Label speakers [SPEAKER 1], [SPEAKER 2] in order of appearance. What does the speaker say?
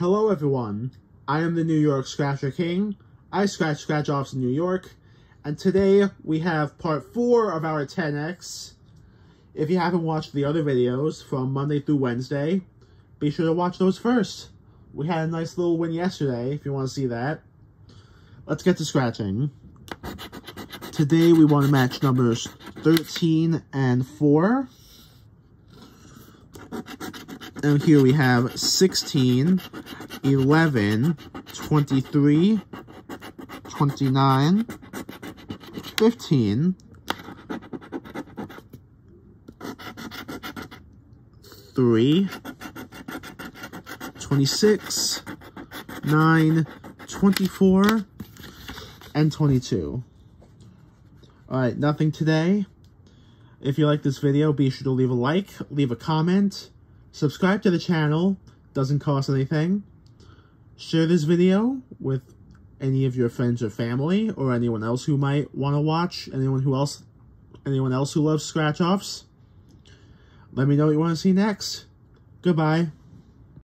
[SPEAKER 1] Hello everyone, I am the New York Scratcher King. I scratch scratch offs in New York, and today we have part 4 of our 10x. If you haven't watched the other videos from Monday through Wednesday, be sure to watch those first. We had a nice little win yesterday, if you want to see that. Let's get to scratching. Today we want to match numbers 13 and 4. And here we have 16, 11, 23, 29, 15, 3, 26, 9, 24, and 22. Alright, nothing today. If you like this video, be sure to leave a like, leave a comment, subscribe to the channel, doesn't cost anything. Share this video with any of your friends or family, or anyone else who might want to watch, anyone who else, anyone else who loves scratch-offs. Let me know what you want to see next. Goodbye.